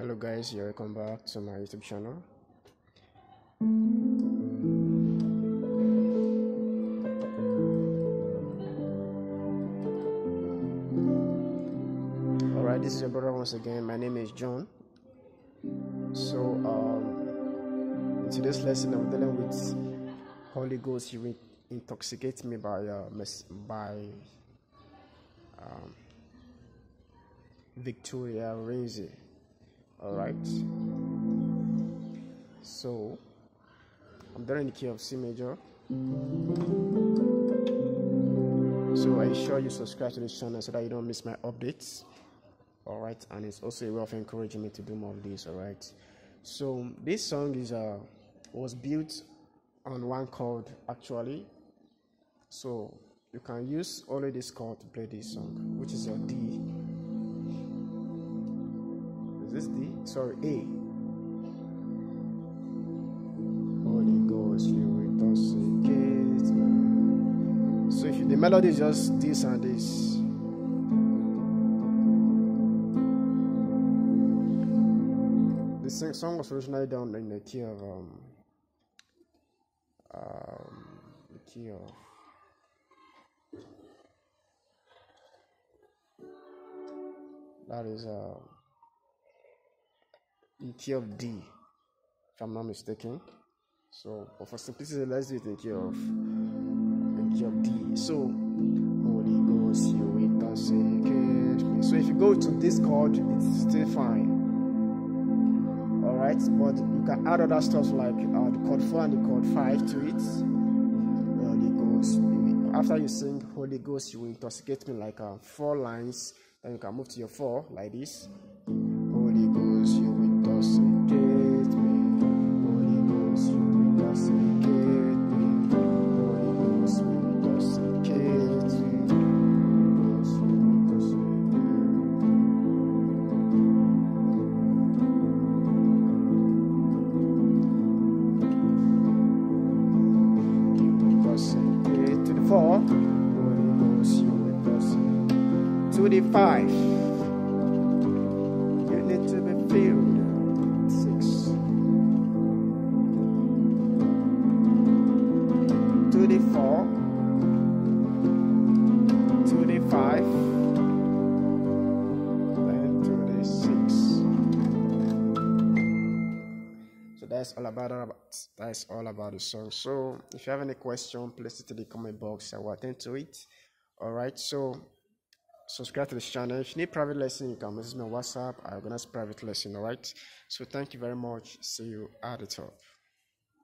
hello guys. You're welcome back to my youtube channel. All right this is your brother once again. My name is john. So um in today's lesson i'm dealing with holy ghost you intoxicate me by uh by um victoria Orienze all right. So i'm there in the key of c major. So i sure you subscribe to this channel so that you don't miss my updates? All right and it's also a way of encouraging me to do more of this all right? So this song is uh was built on one chord actually. So you can use only this chord to play this song which is your d this D? Sorry, A. Holy Ghost, you intoxicate me. So if the melody is just this and this. The song was originally done in the key of um, um the key of that is uh key of D, if I'm not mistaken. So, but for simplicity, let's do it in key of in key of D. So, Holy Ghost, you intoxicate me. So, if you go to this chord, it's still fine. All right, but you can add other stuff like uh, the chord four and the chord five to it. Holy Ghost, after you sing Holy Ghost, you will intoxicate me like uh, four lines. Then you can move to your four like this. 24 25 you need to be filled. 6 24 that's all about that. That's all about the song. So if you have any question, place it in the comment box. I will attend to it. All right. So subscribe to this channel. If you need private lesson, you can message me on WhatsApp. I organize private lesson. All right. So thank you very much. See you at the top.